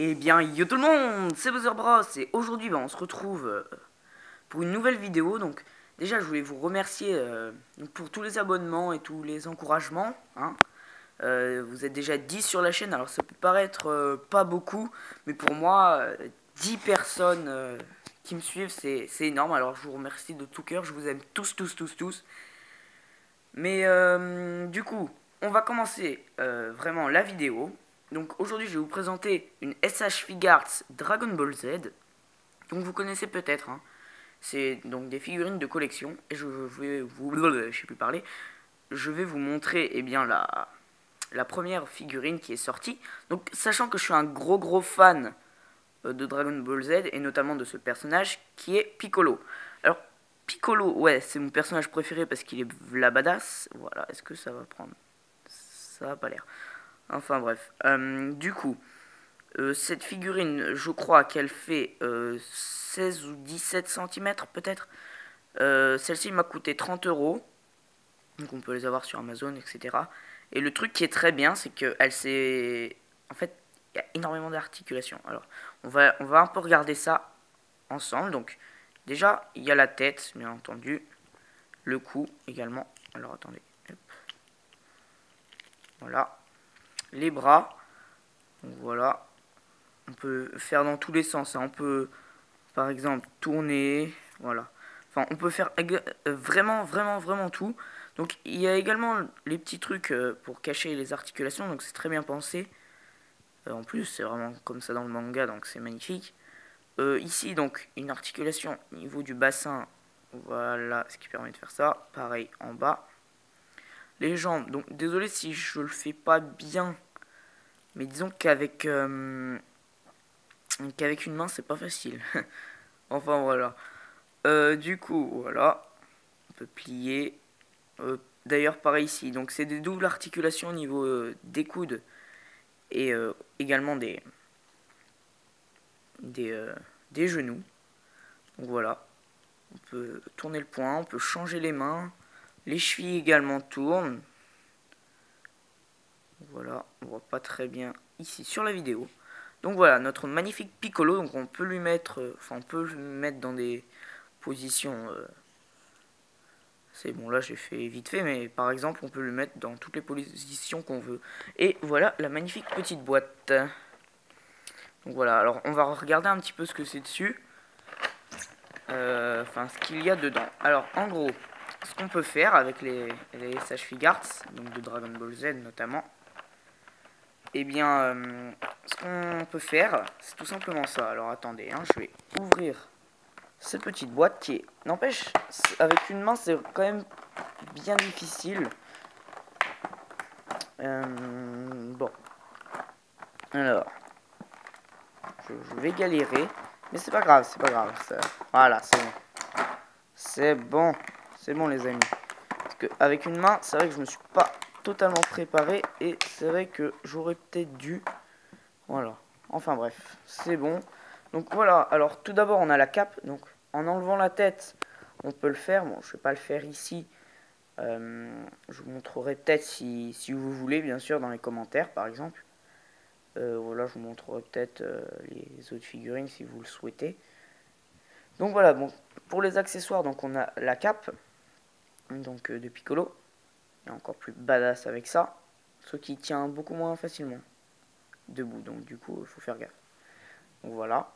Eh bien, yo tout le monde, c'est Bowser Bros et aujourd'hui bah, on se retrouve euh, pour une nouvelle vidéo. Donc déjà je voulais vous remercier euh, pour tous les abonnements et tous les encouragements. Hein. Euh, vous êtes déjà 10 sur la chaîne, alors ça peut paraître pas beaucoup, mais pour moi 10 personnes qui me suivent c'est énorme. Alors je vous remercie de tout cœur, je vous aime tous, tous, tous, tous. Mais du coup, on va commencer vraiment la vidéo. Donc aujourd'hui je vais vous présenter une SH Figuarts Dragon Ball Z. Donc vous connaissez peut-être. Hein. C'est donc des figurines de collection. Et je vais vous... Je vais vous montrer eh bien, la, la première figurine qui est sortie. Donc sachant que je suis un gros gros fan euh, de Dragon Ball Z et notamment de ce personnage qui est Piccolo. Alors Piccolo, ouais, c'est mon personnage préféré parce qu'il est la badass. Voilà, est-ce que ça va prendre? Ça a pas l'air. Enfin bref. Euh, du coup, euh, cette figurine, je crois qu'elle fait 16 euh, ou 17 cm peut-être. Celle-ci m'a coûté 30 euros. Donc on peut les avoir sur Amazon, etc. Et le truc qui est très bien, c'est qu'elle s'est... En fait, il y a énormément d'articulations. Alors, on va, on va un peu regarder ça ensemble. Donc, déjà, il y a la tête, bien entendu. Le cou également. Alors, attendez. Voilà les bras. voilà. On peut faire dans tous les sens. Hein. On peut, par exemple, tourner. Voilà. Enfin, on peut faire euh, vraiment, vraiment, vraiment tout. Donc, il y a également les petits trucs euh, pour cacher les articulations. Donc, c'est très bien pensé. Euh, en plus, c'est vraiment comme ça dans le manga. Donc, c'est magnifique. ici, donc, une articulation au niveau du bassin. Voilà, ce qui permet de faire ça. Pareil en bas les jambes. Donc désolé si je le fais pas bien. Mais disons qu'avec euh, une main c'est pas facile. enfin voilà. Euh, du coup voilà. On peut plier. Euh, d'ailleurs pareil ici. Donc c'est des doubles articulations au niveau des coudes. Et également des des, des genoux. Donc voilà. On peut tourner le poing, on peut changer les mains. Les chevilles également tournent. Voilà, on voit pas très bien ici sur la vidéo. Donc voilà, notre magnifique Piccolo, donc on peut lui mettre, euh, enfin on peut mettre dans des positions... Euh, c'est bon, là j'ai fait vite fait, mais par exemple on peut le mettre dans toutes les positions qu'on veut. Et voilà la magnifique petite boîte. Donc voilà, alors on va regarder un petit peu ce que c'est dessus. Euh, enfin, ce qu'il y a dedans. Alors en gros, ce qu'on peut faire avec les, les SH Figuarts, donc de Dragon Ball Z notamment, et eh bien, euh, ce qu'on peut faire, c'est tout simplement ça. Alors attendez, hein, je vais ouvrir cette petite boîte qui est... N'empêche, avec une main, c'est quand même bien difficile. Euh, bon. Alors. Je, vais galérer. Mais c'est pas grave, c'est pas grave. Voilà, c'est bon. C'est bon. C'est bon les amis. Parce qu'avec une main, c'est vrai que je me suis pas totalement préparé. Et c'est vrai que j'aurais peut-être dû... Voilà. Enfin bref, c'est bon. Donc voilà, alors tout d'abord on a la cape. Donc en enlevant la tête, on peut le faire. Bon, je vais pas le faire ici. Euh, je vous montrerai peut-être si, vous voulez, bien sûr, dans les commentaires par exemple. Euh, voilà, je vous montrerai peut-être euh, les autres figurines si vous le souhaitez. Donc voilà, pour les accessoires, donc on a la cape donc euh, de Piccolo. Et encore plus badass avec ça. Ce qui tient beaucoup moins facilement debout. Donc du coup, il faut faire gaffe. Voilà.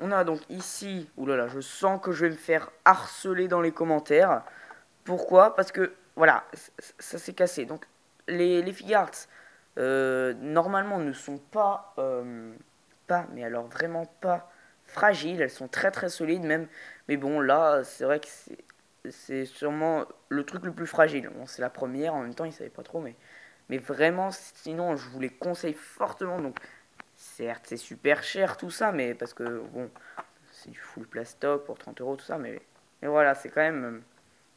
On a donc ici, oulala, je sens que je vais me faire harceler dans les commentaires. Pourquoi? Parce que, voilà, ça s'est cassé. Donc, les, les Figarts, euh, normalement, ne sont pas, euh, pas, mais alors vraiment pas fragiles. Elles sont très très solides même. Mais bon, là, c'est vrai que c'est c'est sûrement le truc le plus fragile. C'est la première, en même temps, ils savaient pas trop, mais, mais vraiment, sinon, je vous les conseille fortement. Donc, certes, c'est super cher tout ça, mais parce que, bon, c'est du full plastoc pour 30 euros, tout ça, mais, voilà, c'est quand même,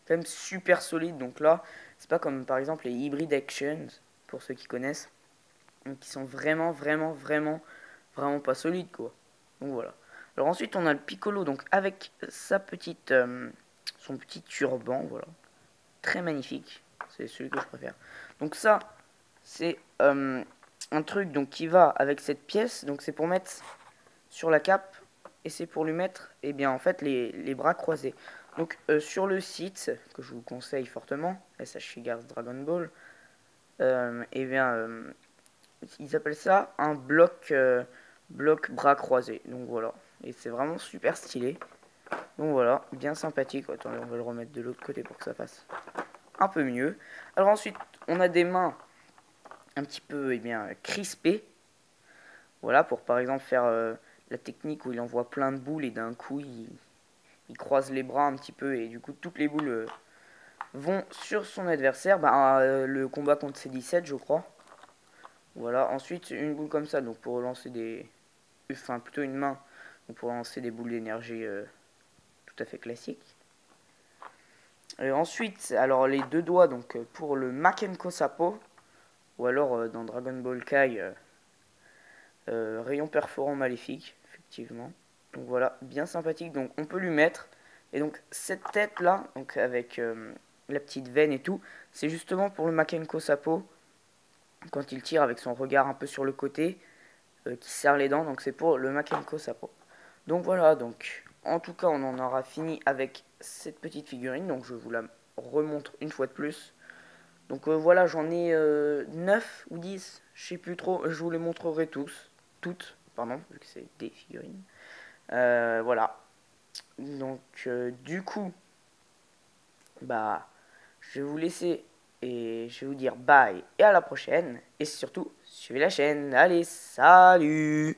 quand même super solide. Donc là, c'est pas comme par exemple les Hybrid Actions, pour ceux qui connaissent, qui sont vraiment, vraiment, vraiment, vraiment pas solides, quoi. Donc voilà. Alors ensuite, on a le Piccolo, donc avec sa petite. Euh, son petit turban, voilà. Très magnifique. C'est celui que je préfère. Donc ça, c'est euh, un truc donc qui va avec cette pièce. Donc c'est pour mettre sur la cape et c'est pour lui mettre et eh bien en fait les, bras croisés. Donc euh, sur le site que je vous conseille fortement, SH Figures Dragon Ball, euh, et eh bien euh, ils appellent ça un bloc bloc bras croisés. Donc voilà, et c'est vraiment super stylé. Donc voilà, bien sympathique. Attendez, on va le remettre de l'autre côté pour que ça fasse un peu mieux. Alors ensuite, on a des mains un petit peu eh bien, crispées. Voilà, pour par exemple faire euh, la technique où il envoie plein de boules et d'un coup il, croise les bras un petit peu et du coup toutes les boules euh, vont sur son adversaire. Bah, euh, le combat contre C17 je crois. Voilà, ensuite une boule comme ça, donc pour lancer des... Enfin plutôt une main, pour lancer des boules d'énergie tout à fait classiques. Et ensuite, alors les deux doigts, donc pour le Makenko Sapo, ou alors euh, dans Dragon Ball Kai, euh, euh, rayon perforant maléfique, effectivement. Donc voilà, bien sympathique. Donc on peut lui mettre. Et donc cette tête là, donc avec la petite veine et tout, c'est justement pour le Makenko Sapo. Quand il tire avec son regard un peu sur le côté, qui serre les dents. Donc c'est pour le Makenko Sapo. Donc voilà, donc en tout cas on en aura fini avec cette petite figurine. Donc je vous la remontre une fois de plus. Donc euh, voilà, j'en ai 9 euh, ou 10, je sais plus trop, je vous les montrerai tous, toutes, pardon, vu que c'est des figurines. Euh, voilà. Donc du coup, bah, je vais vous laisser et je vais vous dire bye et à la prochaine. Et surtout, suivez la chaîne. Allez, salut